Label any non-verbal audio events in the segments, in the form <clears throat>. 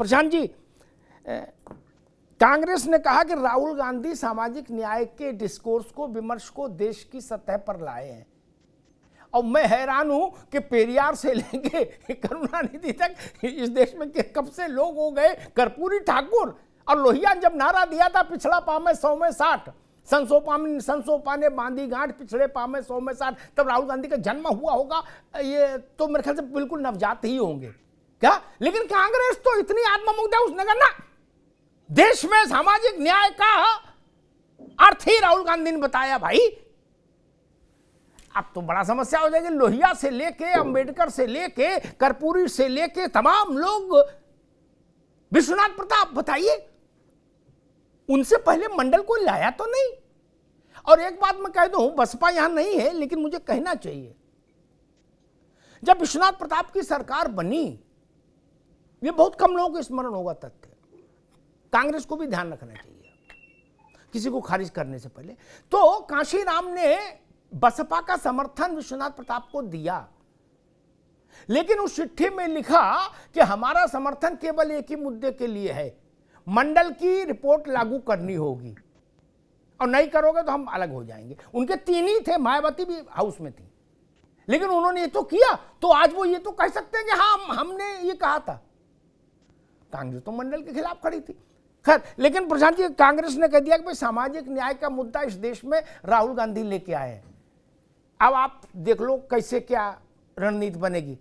प्रशांत जी कांग्रेस ने कहा कि राहुल गांधी सामाजिक न्याय के डिस्कोर्स को, विमर्श को देश की सतह पर लाए हैं। और मैं हैरान हूँ कि पेरियार से लेके <laughs> करुणानिधि तक इस देश में कब से लोग हो गए? कर्पूरी ठाकुर और लोहिया जब नारा दिया था पिछला पामे सौ में साठ संसोपा में ने बांधी गांठ पिछड़े पामे सौ में साठ, तब राहुल गांधी का जन्म हुआ होगा। ये तो मेरे ख्याल से बिल्कुल नवजात ही होंगे। क्या? लेकिन कांग्रेस तो इतनी आत्ममुग्ध है उसने करना देश में सामाजिक न्याय का अर्थ ही राहुल गांधी ने बताया भाई। अब तो बड़ा समस्या हो जाएगी। लोहिया से लेके, अंबेडकर से लेके, कर्पूरी से लेके तमाम लोग। विश्वनाथ प्रताप, बताइए। उनसे पहले मंडल को लाया तो नहीं? और एक बात मैं कह दू, बसपा यहाँ नहीं है, लेकिन मुझे कहना चाहिए। जब विश्वनाथ प्रताप की सरकार बनी ये बहुत कम लोगों को स्मरण होगा तथ्य। कांग्रेस को भी ध्यान रखना चाहिए। किसी को खारिज करने से पहले। तो काशीराम ने बसपा का समर्थन विश्वनाथ प्रताप को दिया। लेकिन उस चिट्ठी में लिखा कि हमारा समर्थन केवल एक ही मुद्दे के लिए है। मंडल की रिपोर्ट लागू करनी होगी। और नहीं करोगे तो हम अलग हो जाएँगे। उनके तीन ही थे, मायावती भी हाउस में थी। लेकिन उन्होंने ये तो किया। तो आज वो ये तो कह सकते हैं कि हाँ हमने ये कहा था। कांग्रेस तो मंडल के खिलाफ खड़ी थी। खैर, लेकिन प्रशांत जी, कांग्रेस ने कह दिया कि भाई सामाजिक न्याय का मुद्दा इस देश में राहुल गांधी लेके आए हैं। अब आप देख लो कैसे क्या रणनीति बनेगी।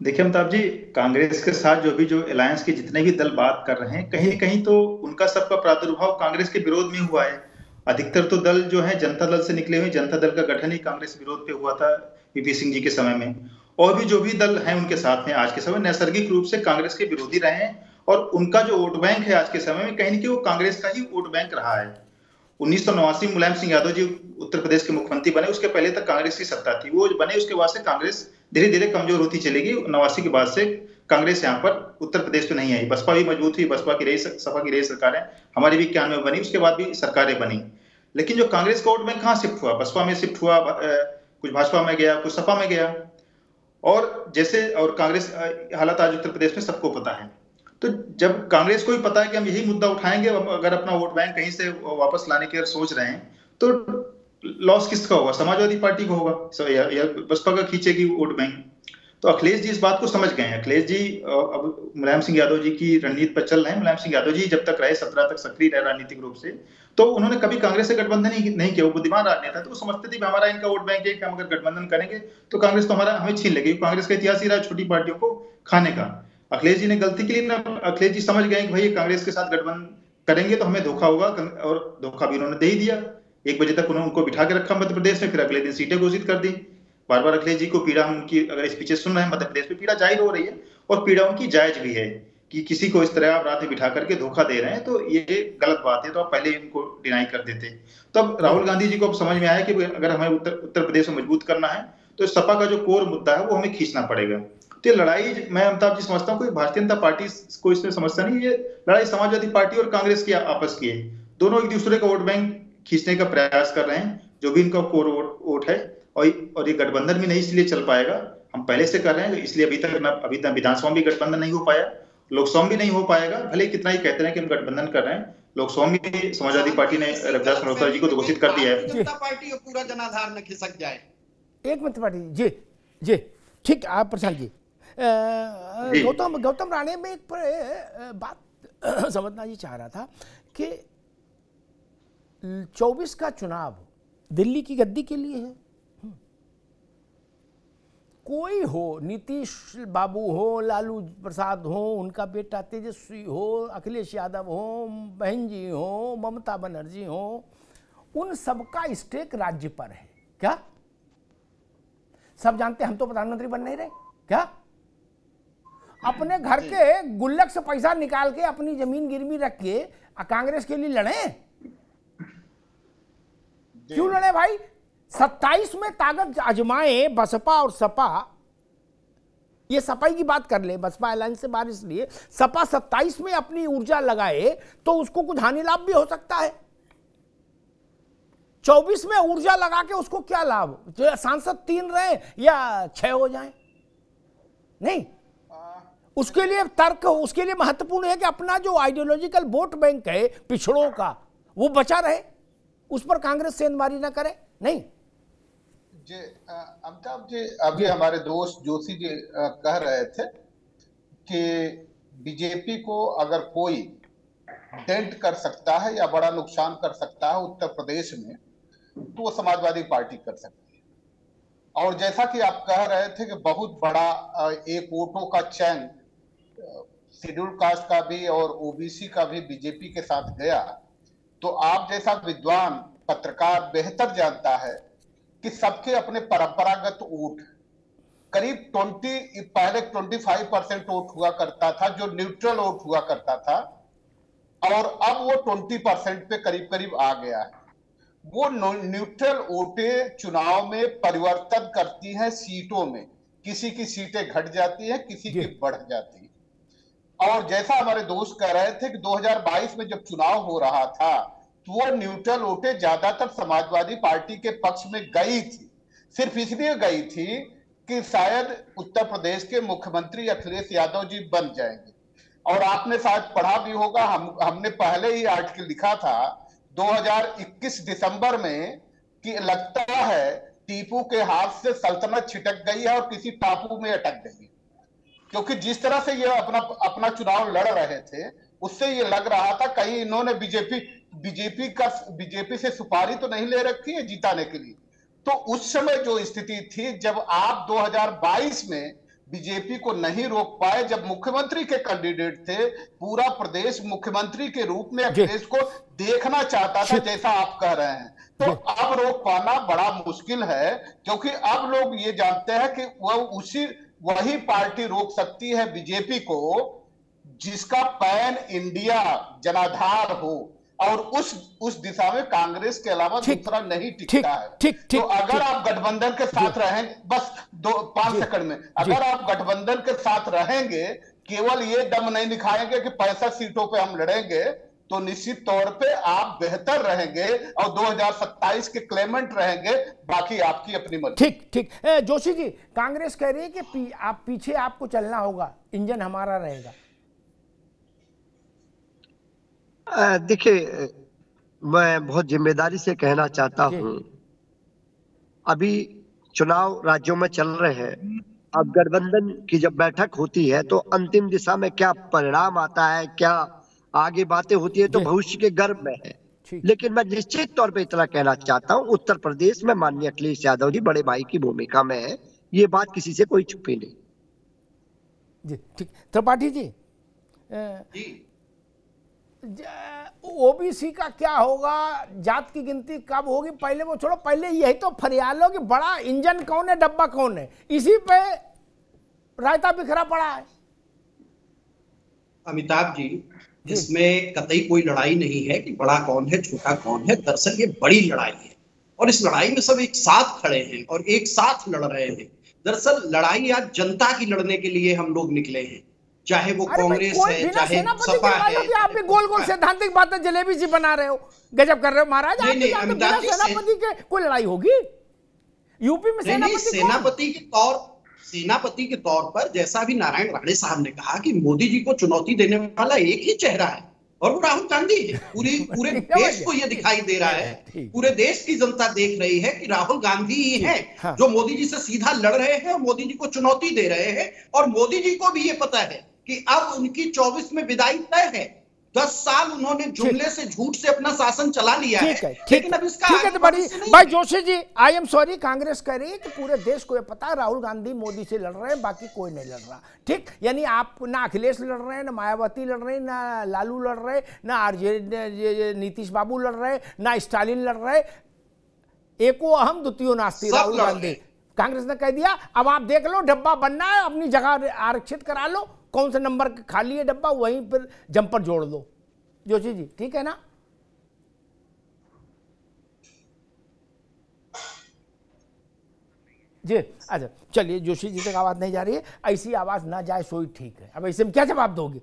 देखिए अमिताभ जी, कांग्रेस के साथ जो भी जो अलायंस के जितने भी दल बात कर रहे हैं कहीं कहीं तो उनका सबका प्रादुर्भाव कांग्रेस के विरोध में हुआ है। अधिकतर तो दल जो है, जनता दल से निकले हुए जनता दल का गठन ही कांग्रेस विरोध पे हुआ था वीपी सिंह जी के समय में। और भी जो भी दल हैं उनके साथ में आज के समय, नैसर्गिक रूप से कांग्रेस के विरोधी रहे हैं और उनका जो वोट बैंक है आज के समय में, कहीं ना कहीं वो कांग्रेस का ही वोट बैंक रहा है। उन्नीस सौ नवासी मुलायम सिंह यादव जी उत्तर प्रदेश के मुख्यमंत्री बने, उसके पहले तक कांग्रेस की सत्ता थी। वो बने, उसके बाद से कांग्रेस धीरे धीरे कमज़ोर होती चलेगी, नवासी के बाद से कांग्रेस यहाँ पर उत्तर प्रदेश तो नहीं आई। बसपा भी मज़बूत हुई, बसपा की रही, सपा की रही सरकारें, हमारी भी इक्यानवे बनी, उसके बाद भी सरकारें बनी। लेकिन जो कांग्रेस का वोट बैंक कहाँ शिफ्ट हुआ? बसपा में शिफ्ट हुआ कुछ भाजपा में गया, कुछ सपा में गया। और जैसे, और कांग्रेस हालात आज उत्तर प्रदेश में सबको पता है। तो जब कांग्रेस को भी पता है कि हम यही मुद्दा उठाएँगे अगर अपना वोट बैंक कहीं से वापस लाने की अगर सोच रहे हैं तो लॉस किसका होगा? समाजवादी पार्टी को होगा। बसपा का खींचेगी वोट बैंक। तो अखिलेश जी इस बात को समझ गए हैं। अखिलेश जी अब मुलायम सिंह यादव जी की रणनीति पर चल रहे हैं। मुलायम सिंह यादव जी जब तक रहे, सत्रह तक सक्रिय रहे राजनीतिक रूप से तो उन्होंने कभी कांग्रेस से गठबंधन ही नहीं किया। वो बुद्धिमान राजनेता तो वो समझते थे हमारा इनका वोट बैंक है कि हम अगर गठबंधन करेंगे तो कांग्रेस तो हमारा, हमें छीन लेगी। कांग्रेस का इतिहास ही रहा छोटी पार्टियों को खाने का। अखिलेश जी ने गलती के लिए अखिलेश जी समझ गए कि भाई कांग्रेस के साथ गठबंधन करेंगे तो हमें धोखा होगा और धोखा भी उन्होंने दे ही दिया। एक बजे तक उन्होंने उनको बिठा के रखा मध्य प्रदेश में, फिर अगले दिन सीटें घोषित कर दी। बार बार अखिलेश जी को पीड़ा उनकी, अगर स्पीचेस सुन रहे हैं, मध्य प्रदेश में पीड़ा ज़ाहिर हो रही है और पीड़ा उनकी जायज़ भी है कि किसी को इस तरह आप रात में बिठा करके धोखा दे रहे हैं तो ये गलत बात है तो आप पहले इनको डिनाई कर देते। तो अब राहुल गांधी जी को अब समझ में आया कि अगर हमें उत्तर उत्तर प्रदेश में मज़बूत करना है तो सपा का जो कोर मुद्दा है, वो हमें खींचना पड़ेगा। तो ये लड़ाई, मैं अमिताभ जी समझता हूँ, कोई भारतीय जनता पार्टी को इसमें समझता नहीं, ये लड़ाई समाजवादी पार्टी और कांग्रेस की आपस की है। दोनों एक दूसरे का वोट बैंक खींचने का प्रयास कर रहे हैं, जो भी इनका कोर वोट है और और ये गठबंधन भी नहीं इसलिए चल पाएगा। हम पहले से कर रहे हैं इसलिए अभी तक ना अभी तक विधानसभा भी गठबंधन नहीं हो पाया। लोकसभा भी नहीं हो पाएगा। भले कितना ही कहते हैं कि हम गठबंधन कर रहे हैं लोकसभा में समाजवादी पार्टी ने रविदास मल्होत्रा जी को तो घोषित कर दिया है। जनता पार्टी पूरा जनाधार न खिसक जाए। एक मिनट पार्टी जी जी ठीक आप प्रशांत जी। गौतम गौतम राणे में एक बात <clears throat> समझना जी चाह रहा था कि 24 का चुनाव दिल्ली की गद्दी के लिए है। कोई हो नीतीश बाबू हो लालू प्रसाद हो उनका बेटा तेजस्वी हो अखिलेश यादव हो बहन जी हो ममता बनर्जी हो उन सबका स्टेक राज्य पर है। क्या? सब जानते हम तो प्रधानमंत्री बन नहीं रहे। क्या? अपने घर के गुल्लक से पैसा निकाल के अपनी ज़मीन गिरवी रख के कांग्रेस के लिए लड़े? क्यों लड़े भाई? सत्ताईस में ताकत आजमाए बसपा और सपा। ये सपाई की बात कर ले, बसपा अलायंस से बाहर इसलिए, सपा सत्ताईस में अपनी ऊर्जा लगाए तो उसको कुछ हानि लाभ भी हो सकता है। चौबीस में ऊर्जा लगा के उसको क्या लाभ? जो सांसद तीन रहे या छह हो जाए? नहीं। उसके लिए तर्क, उसके लिए महत्वपूर्ण है कि अपना जो आइडियोलॉजिकल वोट बैंक है पिछड़ों का, वो बचा रहे। उस पर कांग्रेस सेंधमारी ना करे। नहीं। जी अमिताभ जी, अभी हमारे दोस्त जोशी जी कह रहे थे कि बीजेपी को अगर कोई डेंट कर सकता है या बड़ा नुकसान कर सकता है उत्तर प्रदेश में तो वो समाजवादी पार्टी कर सकती है। और जैसा कि आप कह रहे थे कि बहुत बड़ा एक वोटों का चैन शेड्यूल कास्ट का भी और ओबीसी का भी बीजेपी के साथ गया तो आप जैसा विद्वान, पत्रकार बेहतर जानता है कि सबके अपने परंपरागत वोट करीब 20 पहले 25 परसेंट वोट हुआ करता था जो न्यूट्रल वोट हुआ करता था और अब वो 20 परसेंट पे करीब करीब आ गया है। वो न्यूट्रल वोटें चुनाव में परिवर्तन करती हैं सीटों में। किसी की सीटें घट जाती हैं किसी की बढ़ जाती है। और जैसा हमारे दोस्त कह रहे थे कि 2022 में जब चुनाव हो रहा था वो न्यूट्रल वोटें ज़्यादातर समाजवादी पार्टी के पक्ष में गई थी। सिर्फ़ इसलिए गई थी कि शायद उत्तर प्रदेश के मुख्यमंत्री अखिलेश यादव जी बन जाएँगे। और आपने शायद पढ़ा भी होगा, हम, हमने पहले ही आर्टिकल लिखा था 2021 दिसंबर में कि लगता है टीपू के हाथ से सल्तनत छिटक गई है और किसी टापू में अटक गई क्योंकि जिस तरह से ये अपना अपना चुनाव लड़ रहे थे उससे ये लग रहा था कहीं इन्होंने बीजेपी बीजेपी का बीजेपी से सुपारी तो नहीं ले रखी है जिताने के लिए। तो उस समय जो स्थिति थी जब आप 2022 में बीजेपी को नहीं रोक पाए जब मुख्यमंत्री के कैंडिडेट थे पूरा प्रदेश मुख्यमंत्री के रूप में अखिलेश को देखना चाहता था जैसा आप कह रहे हैं। तो अब रोक पाना बड़ा मुश्किल है क्योंकि अब लोग ये जानते हैं कि वह उसी वही पार्टी रोक सकती है बीजेपी को जिसका पैन इंडिया जनाधार हो और उस उस दिशा में कांग्रेस के अलावा दूसरा नहीं टिकता है। ठीक ठीक तो अगर आप गठबंधन के साथ रहेंगे बस दो पाँच सेकंड में अगर आप गठबंधन के साथ रहेंगे केवल ये दम नहीं दिखाएँगे कि पैंसठ सीटों पे हम लड़ेंगे तो निश्चित तौर पे आप बेहतर रहेंगे और 2027 के क्लेमेंट रहेंगे बाकी आपकी अपनी मर्ज़ी। ठीक ठीक। जोशी जी कांग्रेस कह रही है कि पी, आप पीछे आपको चलना होगा इंजन हमारा रहेगा। देखिए मैं बहुत ज़िम्मेदारी से कहना चाहता हूँ। अभी चुनाव राज्यों में चल रहे हैं। अब गठबंधन की जब बैठक होती है तो अंतिम दिशा में क्या परिणाम आता है क्या आगे बातें होती है तो भविष्य के गर्भ में है। लेकिन मैं निश्चित तौर पे इतना कहना चाहता हूँ उत्तर प्रदेश में माननीय अखिलेश यादव जी बड़े भाई की भूमिका में है। ये बात किसी से कोई छुपी नहीं। जी ठीक। त्रिपाठी जी जी। ओबीसी का क्या होगा? जात की गिनती कब होगी? पहले वो छोड़ो पहले यही तो फरियालो कि बड़ा इंजन कौन है डब्बा कौन है? इसी पे रायता बिखरा पड़ा है। अमिताभ जी इसमें कतई कोई लड़ाई नहीं है कि बड़ा कौन है छोटा कौन है दरअसल ये बड़ी लड़ाई है। और इस लड़ाई में सब एक साथ खड़े हैं और एक साथ लड़ रहे हैं। दरअसल लड़ाई आज जनता की लड़ने के लिए हम लोग निकले हैं। चाहे वो कांग्रेस है चाहे सपा है आप भी गोल गोल सैद्धांतिक बातें जलेबी जी बना रहे हो गजब कर रहे हो। महाराज से- सेनापति के कोई लड़ाई होगी? यूपी में? सेनापति के तौर सेनापति के तौर पर जैसा भी नारायण राणे साहब ने कहा कि मोदी जी को चुनौती देने वाला एक ही चेहरा है और वो राहुल गांधी है। पूरी <laughs> पूरे देश को ये दिखाई दे रहा है। पूरे देश की जनता देख रही है कि राहुल गांधी ही है हाँ। जो मोदी जी से सीधा लड़ रहे हैं और मोदी जी को चुनौती दे रहे हैं और मोदी जी को भी ये पता है कि अब उनकी 24 में विदाई तय है। दस साल उन्होंने जुमले से झूठ से अपना शासन चला लिया ठीक है। ठीक लेकिन अब इसका ठीक है तो बड़ी भाई Joshi ji I am sorry Congress कह रही है कि पूरे देश को ये पता राहुल गांधी मोदी से लड़ रहे हैं बाकी कोई नहीं लड़ रहा। ठीक यानी आप ना अखिलेश लड़ रहे हैं ना मायावती लड़ रहे हैं ना लालू लड़ रहे ना आरजे नीतीश बाबू लड़ रहे ना स्टालिन लड़ रहे एको अहम द्वितीय नास्ती राहुल गांधी। कांग्रेस ने कह दिया अब आप देख लो डब्बा बनना है अपनी जगह आरक्षित करा लो कौन सा नंबर खाली है डब्बा, वहीं पर जंपर जोड़ दो। जोशी जी, ठीक है ना? जी अच्छा चलिए, जोशी जी तक आवाज़ नहीं जा रही है। ऐसी आवाज़ ना जाए, सोई ठीक है। अब ऐसे में क्या जवाब दोगे?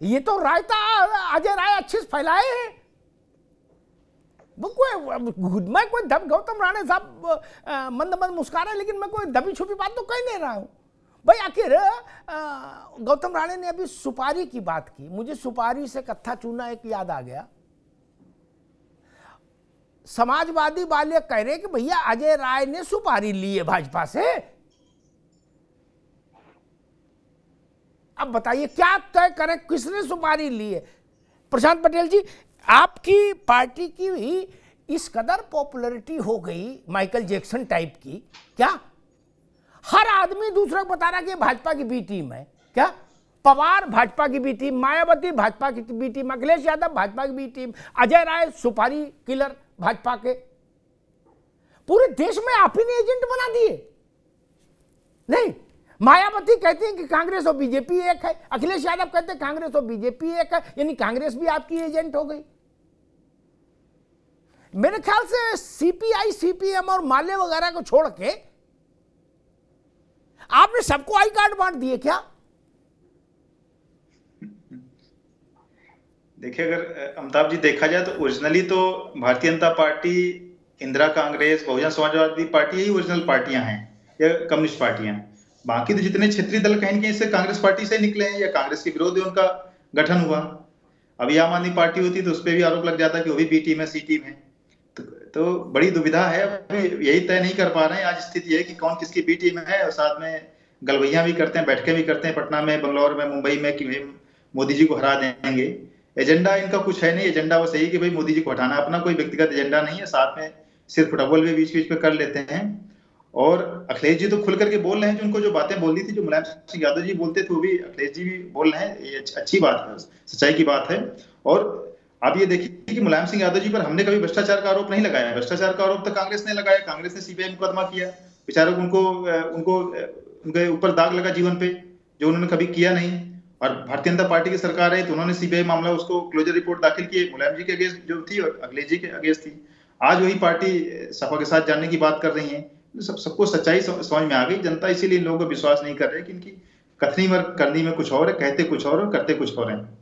ये तो रायता, अजय राय अच्छे से फैलाए हैं। वो कोई, मैं कोई दब गौतम राणे साहब मंद मंद मुस्कारा लेकिन मैं कोई दबी छुपी बात तो कह नहीं रहा हूँ। भाई आखिर गौतम राणे ने अभी सुपारी की बात की। मुझे सुपारी से कत्था चूना एक याद आ गया। समाजवादी वाले कह रहे कि भैया, अजय राय ने सुपारी ली है भाजपा से। अब बताइए, क्या तय करें, किसने सुपारी ली है? प्रशांत पटेल जी, आपकी पार्टी की भी इस कदर पॉपुलरिटी हो गई, माइकल जैक्सन टाइप की। क्या? हर आदमी दूसरे को बता रहा कि भाजपा की बी टीम है। क्या? पवार भाजपा की बी टीम, मायावती भाजपा की बी टीम, अखिलेश यादव भाजपा की बी टीम, अजय राय सुपारी किलर भाजपा के। पूरे देश में आप ही ने एजेंट बना दिए। नहीं, मायावती कहती हैं कि कांग्रेस और बीजेपी एक है, अखिलेश यादव कहते हैं कांग्रेस और बीजेपी एक है, यानी कांग्रेस भी आपकी एजेंट हो गई। मेरे ख्याल से सीपीआई सीपीएम और माले वगैरह को छोड़ के आपने सबको आई कार्ड बांट दिए क्या? देखिए, अगर अमिताभ जी देखा जाए तो ओरिजिनली तो भारतीय जनता पार्टी, इंदिरा कांग्रेस, बहुजन समाजवादी पार्टी, यही ओरिजिनल पार्टियाँ हैं, या कम्युनिस्ट पार्टियाँ बाकी तो जितने क्षेत्रीय दल कहीं कहीं से कांग्रेस पार्टी से निकले हैं, या कांग्रेस के विरोध उनका गठन हुआ। अभी आम आदमी पार्टी होती तो उस पर भी आरोप लग जाता कि वो भी बी टीम है सी टीम है। तो, बड़ी दुविधा है। अभी यही तय नहीं कर पा रहे हैं। आज स्थिति है कि कौन किसकी बी टीम है और साथ में गलवैया भी करते हैं बैठकें भी करते हैं। पटना में बंगलौर में मुंबई में कि मोदी जी को हरा देंगे। एजेंडा इनका कुछ है नहीं। एजेंडा वो सही कि भाई मोदी जी को हटाना। अपना कोई व्यक्तिगत एजेंडा नहीं है। साथ में सिर्फ़ डबल भी बीच बीच में कर लेते हैं। और अखिलेश जी तो खुल करके बोल रहे हैं जो उनको जो बातें बोल दी थी जो मुलायम सिंह यादव जी बोलते थे वो भी अखिलेश जी भी बोल रहे हैं। ये अच्छी बात है। सच्चाई की बात है। और आप ये देखिए कि मुलायम सिंह यादव जी पर हमने कभी भ्रष्टाचार का आरोप नहीं लगाया। भ्रष्टाचार का आरोप तो कांग्रेस ने लगाया, कांग्रेस ने सीबीआई मुकदमा किया। बेचारों उनको उनको, उनके ऊपर दाग लगा जीवन पे, जो उन्होंने कभी किया नहीं। और भारतीय जनता पार्टी की सरकार है तो उन्होंने सीबीआई मामला, उसको क्लोजर रिपोर्ट दाखिल किए। मुलायम जी के अगेंस्ट जो थी और अखिलेश जी के अगेंस्ट थी। आज वही पार्टी, सपा के साथ जाने की बात कर रही है। सब, सबको सच्चाई समझ में आ गई। जनता इसीलिए इन लोगों को विश्वास नहीं कर रही कि इनकी कथनी में करनी में कुछ और है, कहते कुछ और करते कुछ और है।